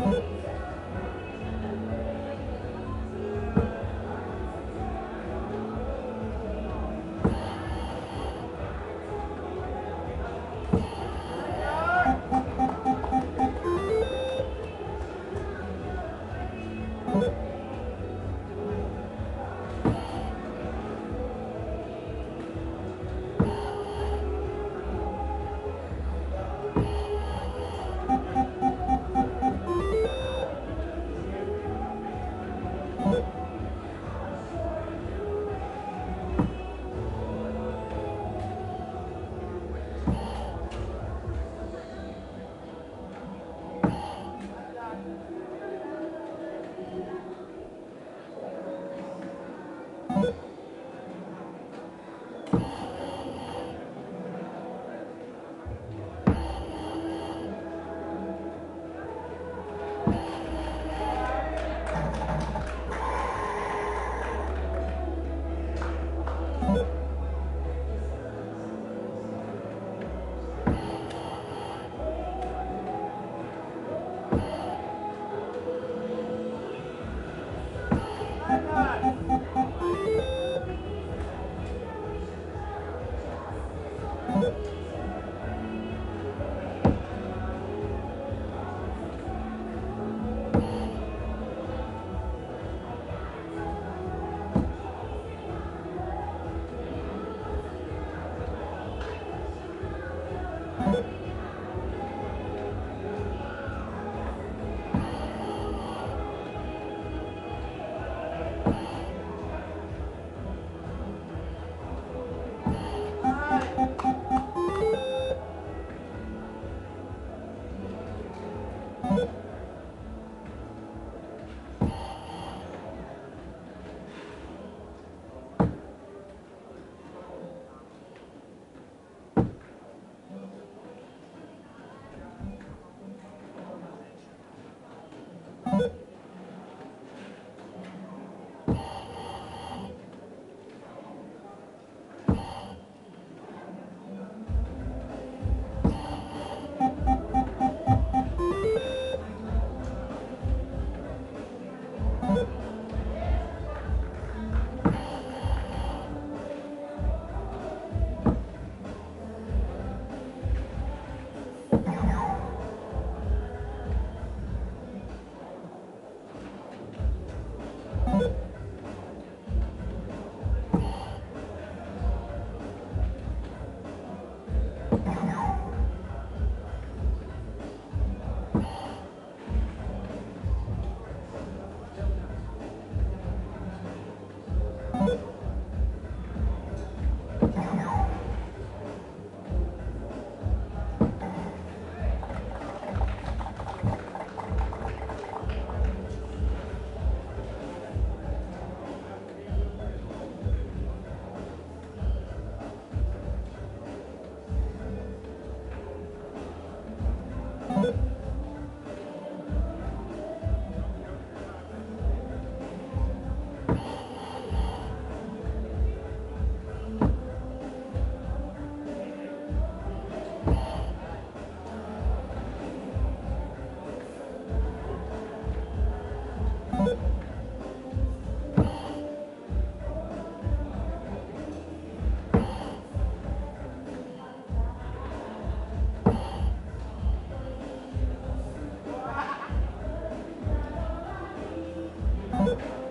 Oh. Bye.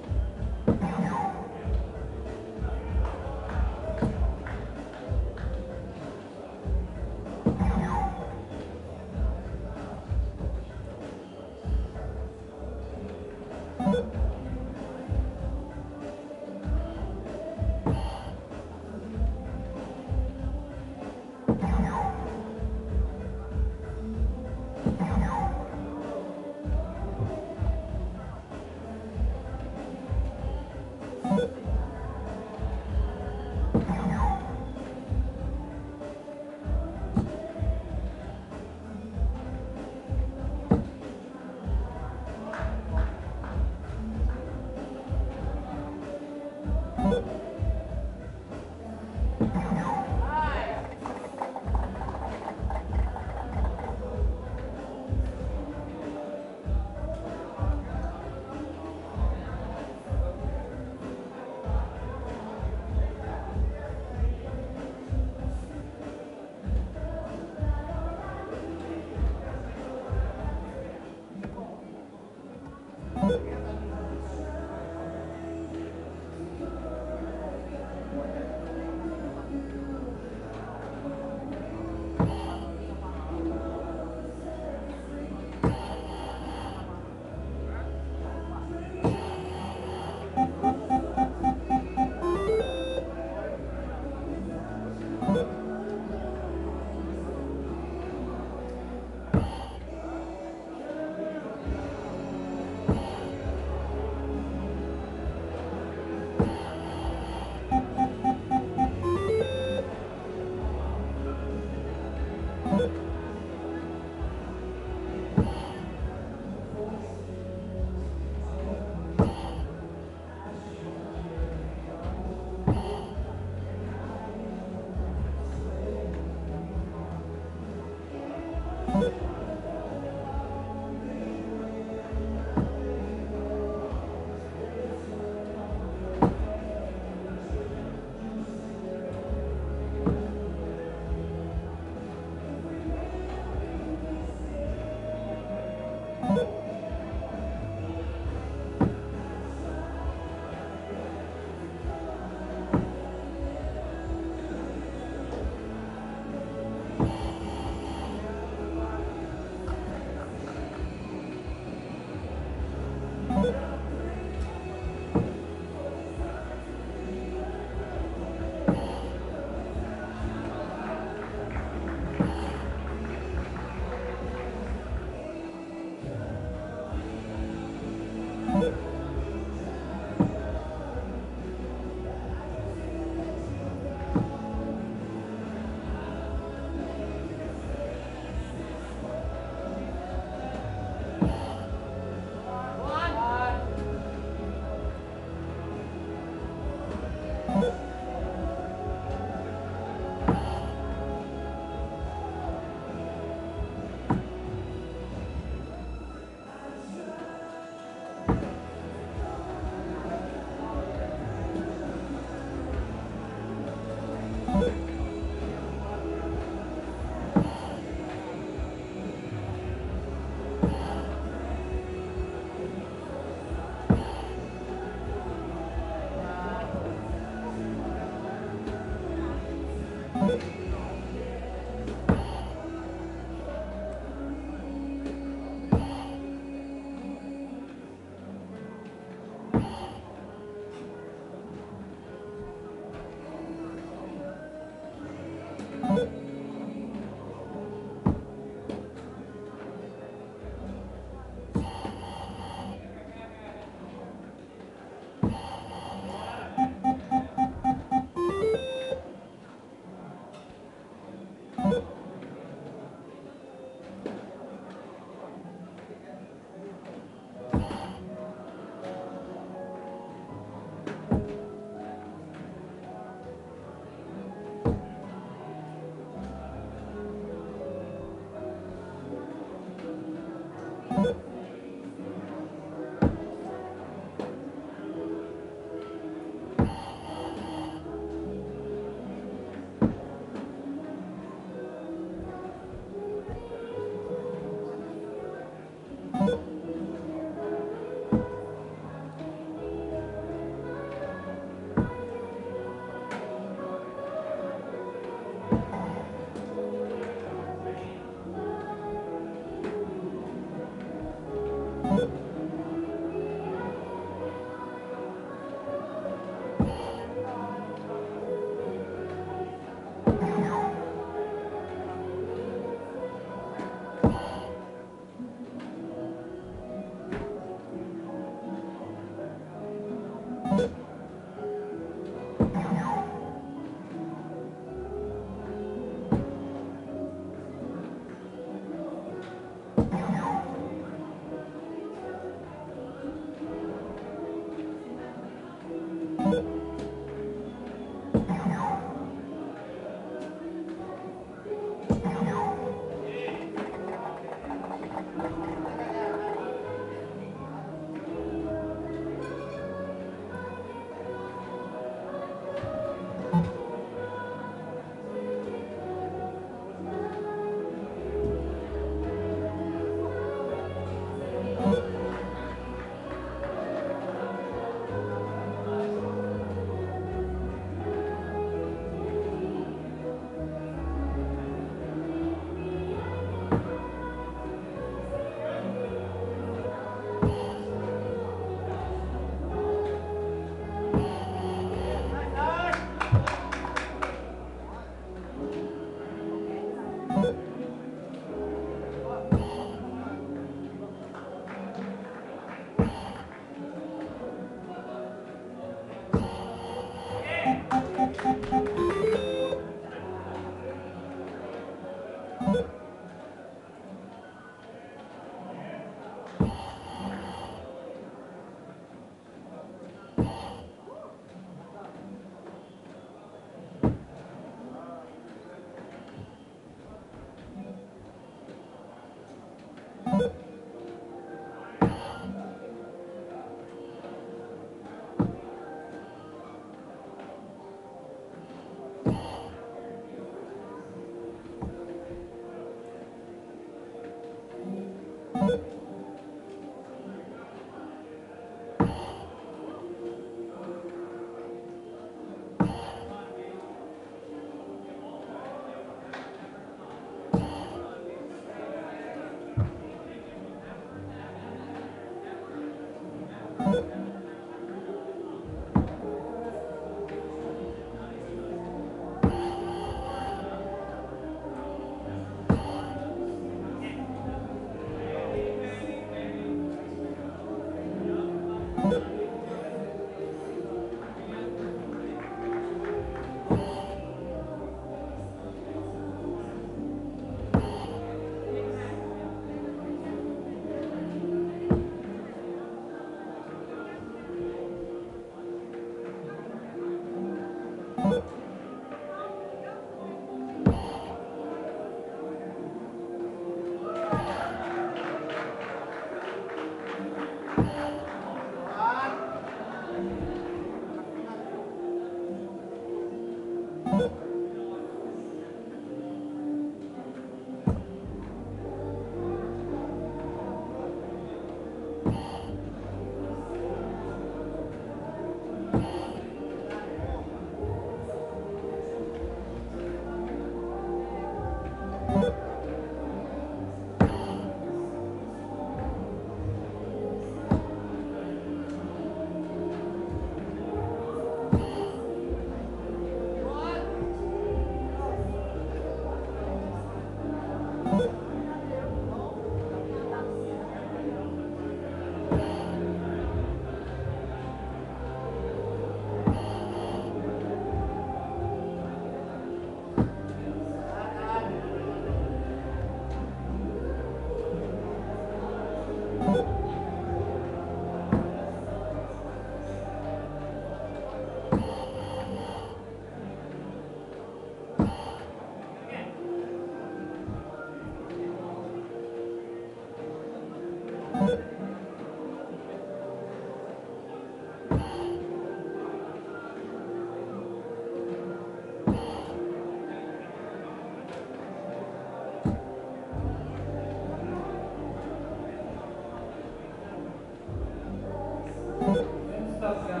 Gracias.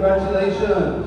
Congratulations.